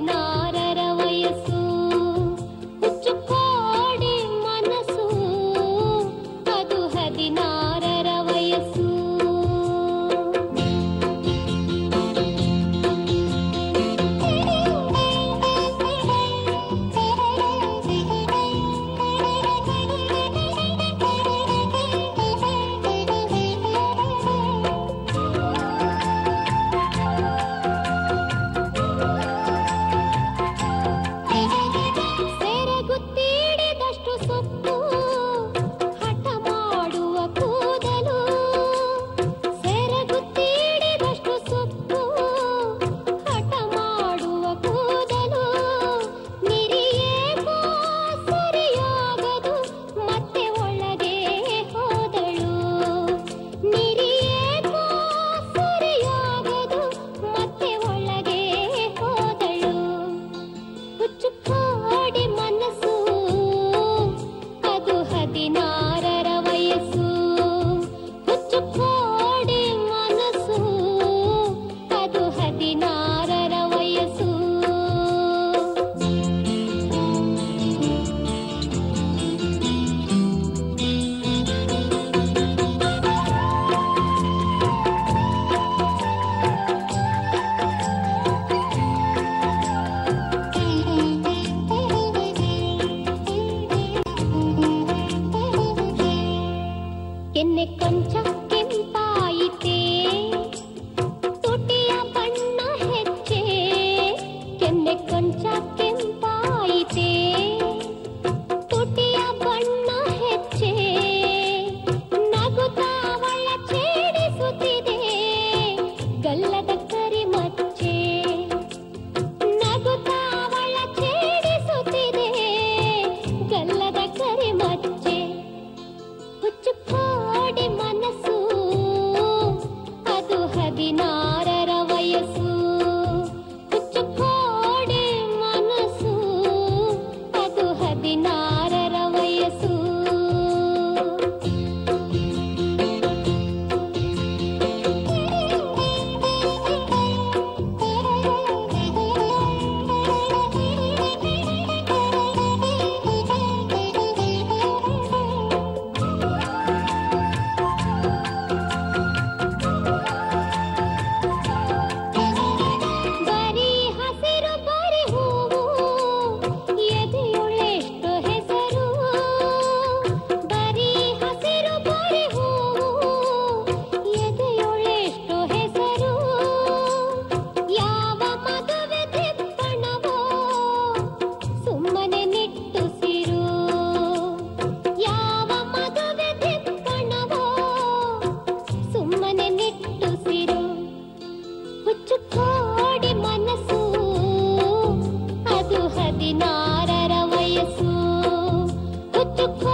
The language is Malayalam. no! ಎನ್ನೆ ಕೊಂಚ ಕೆಂಪಾಯಿತೆ ತುಟಿಯ ಬಣ್ಣ ಹೆಚ್ಚೆ ಕೆನ್ನೆ ಕೊಂಚ to